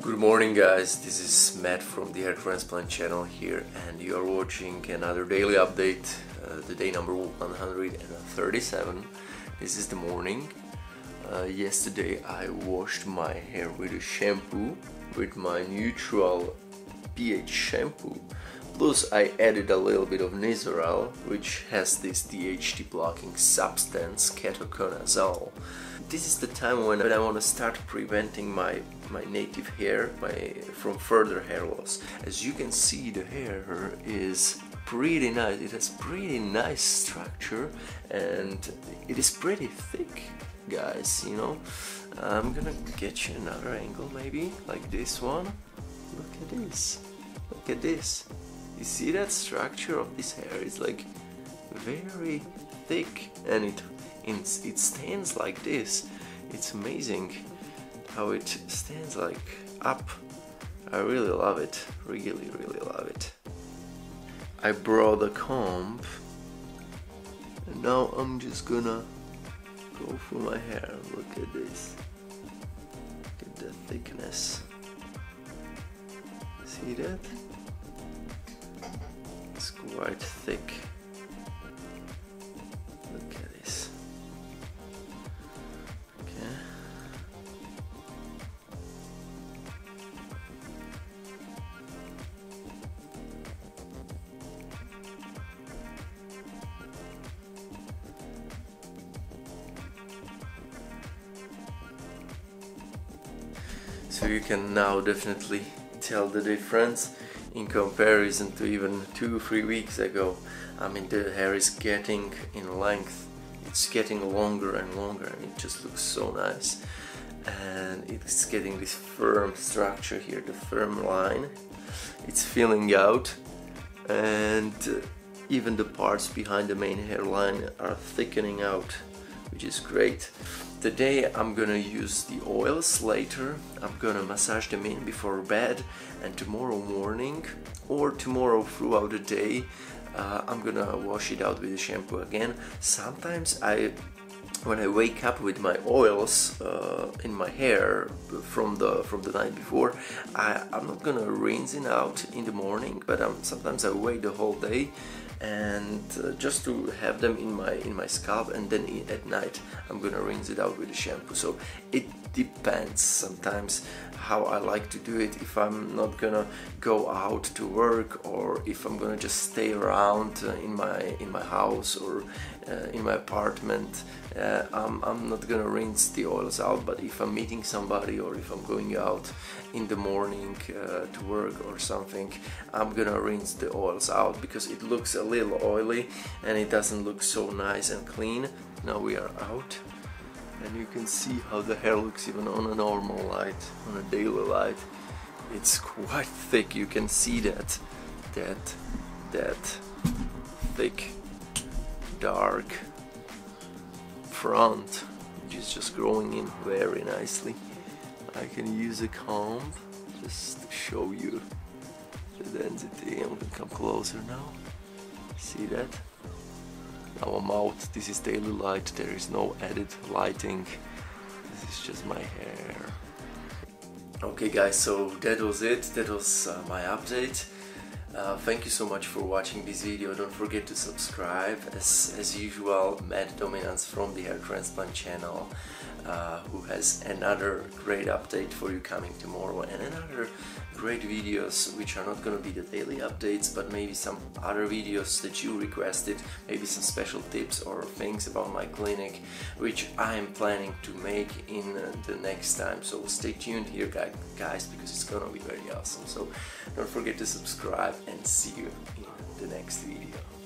Good morning guys, this is Matt from the Hair Transplant channel here and you are watching another daily update, uh, the day number 137. This is the morning. Uh, yesterday I washed my hair with a shampoo, with my neutral pH shampoo. Plus I added a little bit of Nizoral, which has this DHT blocking substance, ketoconazole. This is the time when I want to start preventing my my native hair my, from further hair loss. As you can see the hair is pretty nice, it has pretty nice structure and it is pretty thick guys, you know. I'm gonna get you another angle maybe, like this one. Look at this, look at this. You see that structure of this hair is like very thick and it, it stands like this. It's amazing how it stands like up. I really love it, really really love it. I brought a comb and now I'm just gonna go for my hair. Look at this. Look at the thickness. See that? It's quite thick. Look at this. Okay. So you can now definitely tell the difference in comparison to even two three weeks ago. I mean the hair is getting in length. It's getting longer and longer. And it just looks so nice. And it's getting this firm structure here the firm line. It's filling out. And uh, even the parts behind the main hairline are thickening out which is great Today I'm gonna use the oils later, I'm gonna massage them in before bed and tomorrow morning or tomorrow throughout the day uh, I'm gonna wash it out with the shampoo again. Sometimes I when I wake up with my oils uh, in my hair from the from the night before, I, I'm not gonna rinse it out in the morning, but I'm, sometimes I wait the whole day and uh, just to have them in my in my scalp and then at night I'm gonna rinse it out with a shampoo. So it depends sometimes how I like to do it. If I'm not gonna go out to work or if I'm gonna just stay around uh, in my in my house or uh, in my apartment uh, I'm, I'm not gonna rinse the oils out. But if I'm meeting somebody or if I'm going out in the morning uh, to work or something I'm gonna rinse the oils out because it looks a little oily and it doesn't look so nice and clean. Now we are out. And you can see how the hair looks even on a normal light on a daily light. It's quite thick. You can see that that that thick dark front which is just growing in very nicely. I can use a comb just to show you the density. I'm gonna come closer now see that? Now I'm out this is daily light. There is no added lighting. This is just my hair. Okay guys so that was it. That was uh, my update. Uh, thank you so much for watching this video. Don't forget to subscribe. As, as usual, Matt Dominance from the Hair Transplant channel uh, who has another great update for you coming tomorrow and another great videos which are not gonna be the daily updates but maybe some other videos that you requested maybe some special tips or things about my clinic which I am planning to make in uh, the next time. So stay tuned here guys because it's gonna be very awesome. So don't forget to subscribe and see you in the next video